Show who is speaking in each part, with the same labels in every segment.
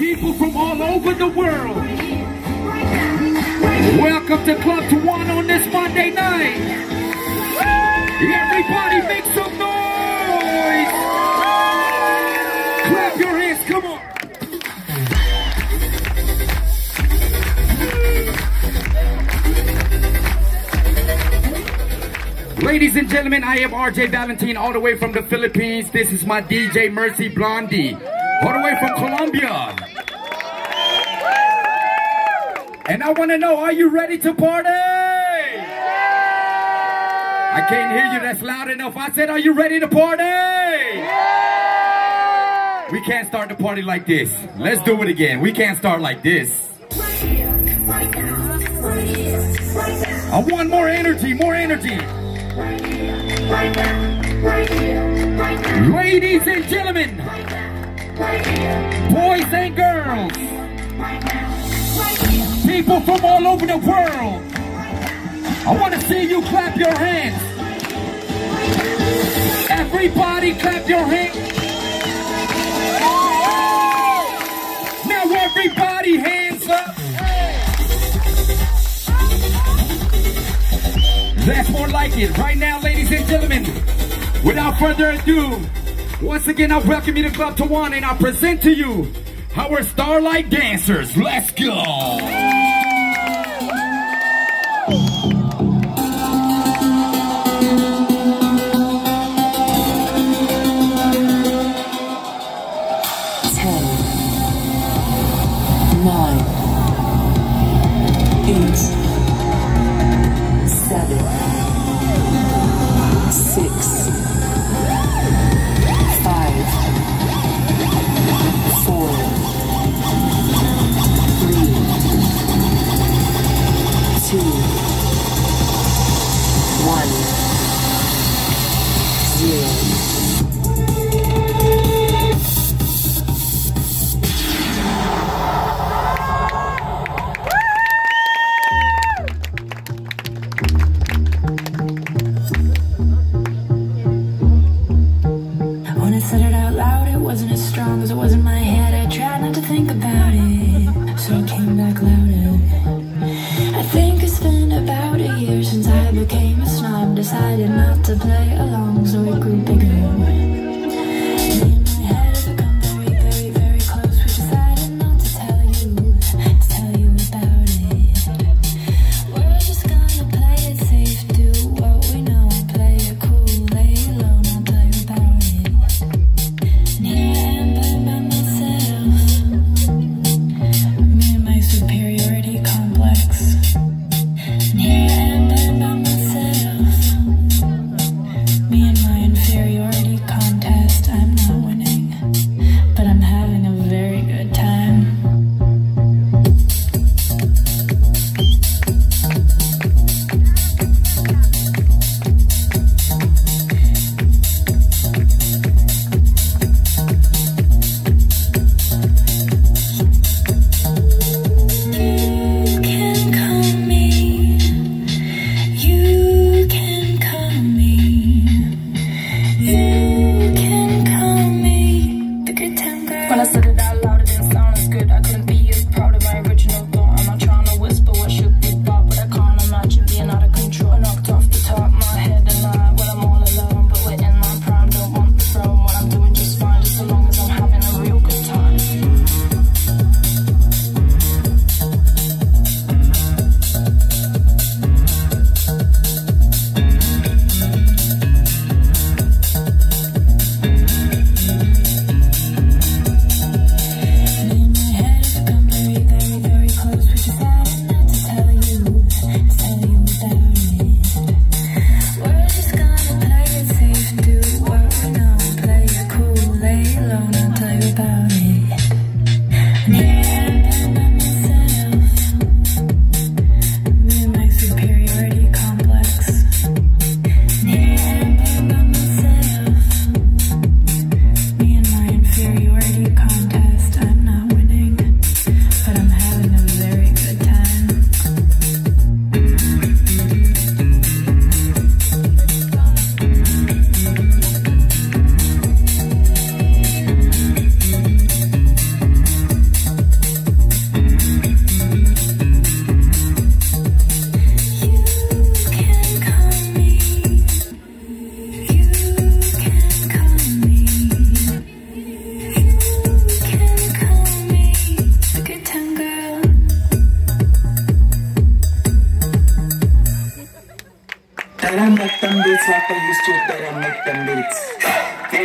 Speaker 1: people from all over the world. Welcome to Club Tuana on this Monday night. Everybody make some noise. Clap your hands, come on. Ladies and gentlemen, I am RJ Valentine all the way from the Philippines. This is my DJ Mercy Blondie, all the way from Colombia. And I want to know, are you ready to party? I can't hear you, that's loud enough. I said, are you ready to party? We can't start the party like this. Let's do it again. We can't start like this. I want more energy, more energy. Ladies and gentlemen, boys and girls, people from all over the world, I want to see you clap your hands. Everybody clap your hands. Now everybody hands up. That's more like it. Right now, ladies and gentlemen, without further ado, once again, I welcome you to Club Tuana and I present to you our Starlight Dancers. Let's go.
Speaker 2: Zero. Decided not to play along, so it grew bigger.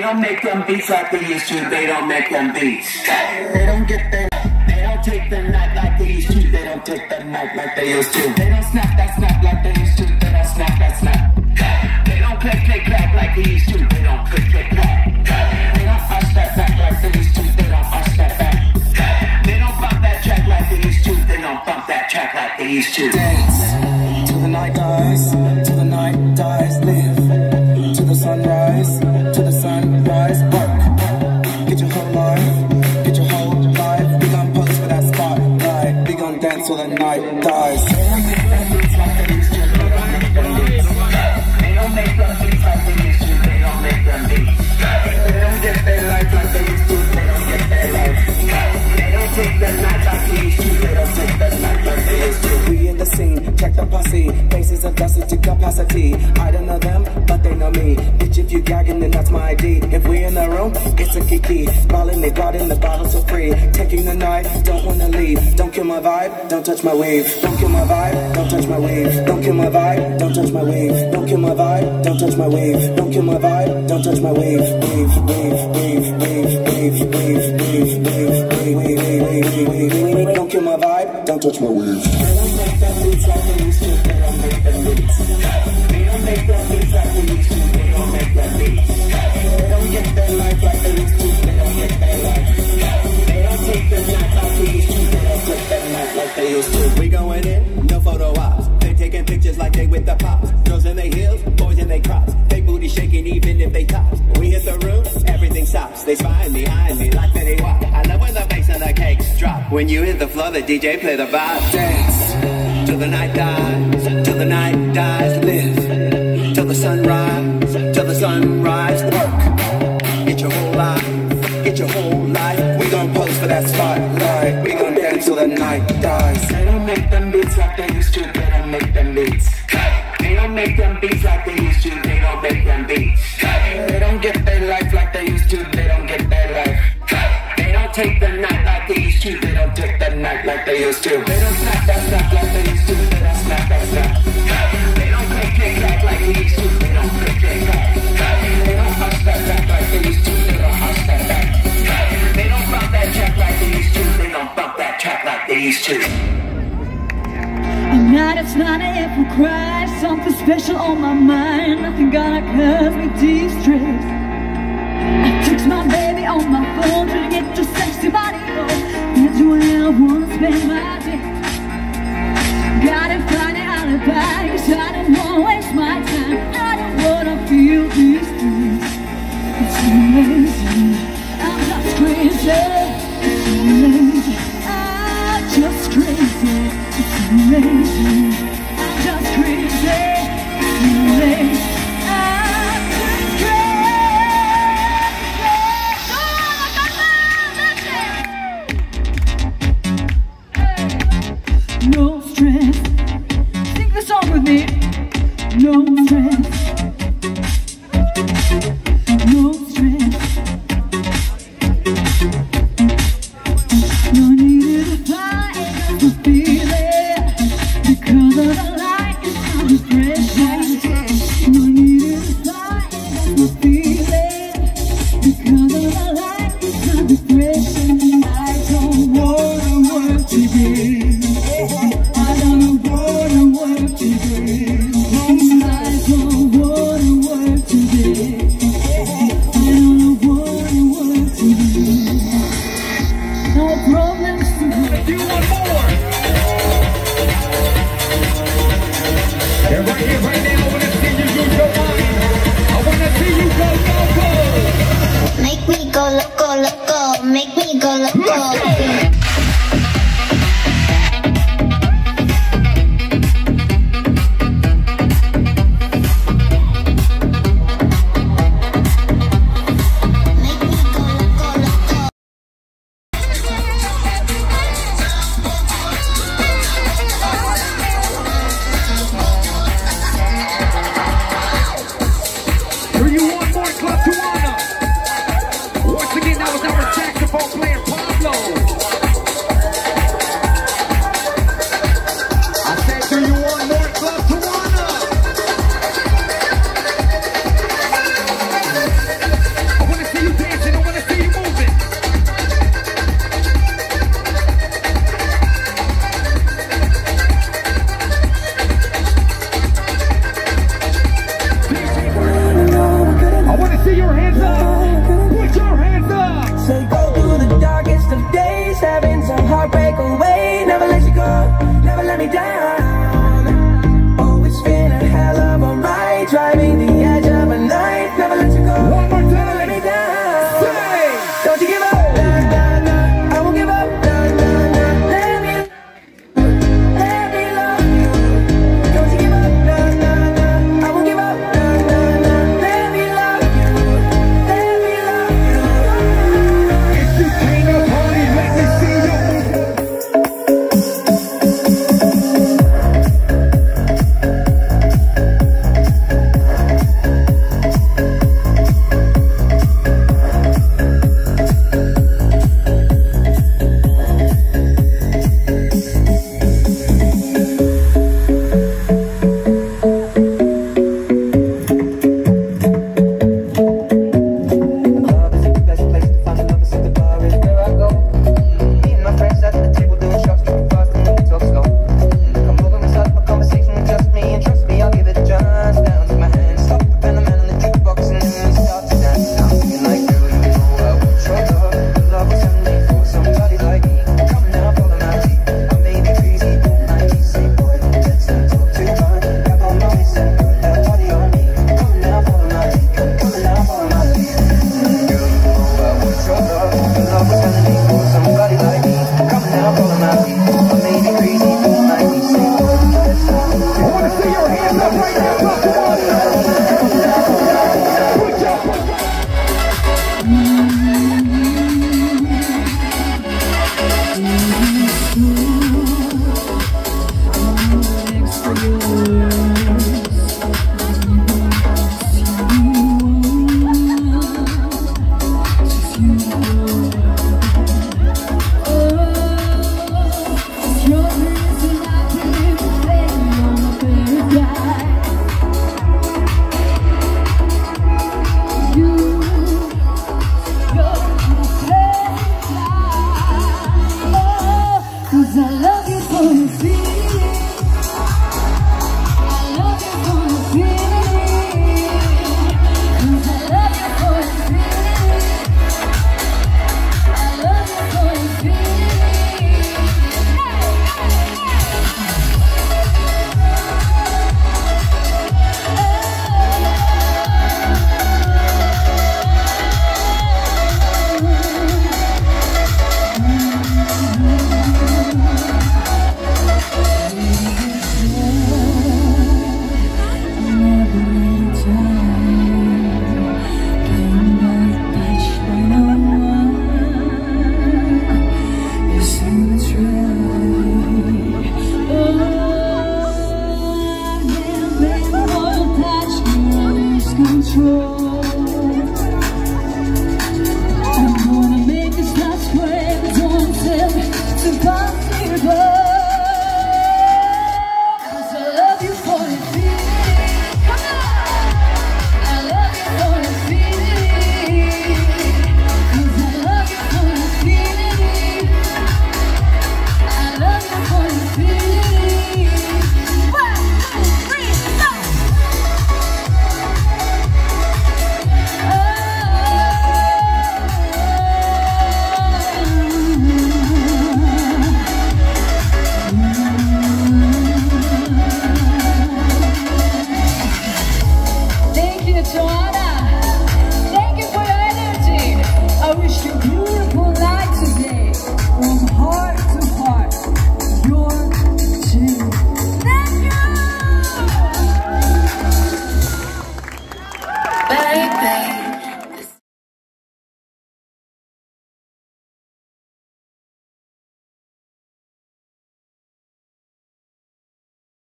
Speaker 3: Don't
Speaker 4: make them beats like they used to. They don't make them beats. They don't get their. They don't take the night like they used to. They don't take the night like they used to. They don't snap that snap like they used to. They don't snap that snap. They don't click click clack like they used to. They don't click click clack. They don't ush that back like they used to. They don't ush that back. They don't bump that track like they used to. They don't bump that track like they used to.
Speaker 5: Dance till the night dies, till the night dies. Live right. The posse. Faces adjusted to capacity. I don't know them, but they know me. Bitch, if you gagging, then that's my ID. If we in the room, it's a kiki. Ballin', they brought in the bottles for free. Taking the night, don't wanna leave. Don't kill my vibe, don't touch my wave. Don't kill my vibe, don't touch my wave. Don't kill my vibe, don't touch my wave. Don't kill my vibe, don't touch my wave. Don't kill my vibe, don't touch my wave. Wave, wave, wave, wave, wave, wave, wave, wave, Don't kill my vibe, don't touch my.
Speaker 4: They don't they. They. They they. They. They get their life like they. They don't get their life. They don't take like they. They don't take night like they.
Speaker 6: We going in, no photo ops. They taking pictures like they with the pops. Girls in their heels, boys in their crops. They booty shaking even if they. We hit the everything stops. They spying behind me When you hit the floor, the DJ play the vibe. Dance till the night dies, till the night dies. Live till the sunrise, till the sunrise. Work, get your whole life, get your whole life.
Speaker 5: We gon' pose for that spotlight. We gon' dance till the night dies.
Speaker 4: They don't make them beats like they used to. They don't make them beats. They don't make them beats like they used to. They don't make them beats. They don't get their life like they used to. They don't get their life. They don't take the night take the night like they used to. They don't snap that snap like they used to. They don't snap that snap. They don't click click clack like they used to. They don't click click clack. They don't hush that back like they used to. They don't hush that back. They don't bump that track like they used to. They don't bump that track like they used to.
Speaker 7: At night it's not if cry Something special on my mind Nothing gonna cause me distress I text my baby on my phone Trying To get your sexy body I wanna spend my day. Gotta find an alibi Cause I don't wanna waste my time no friends. Me down.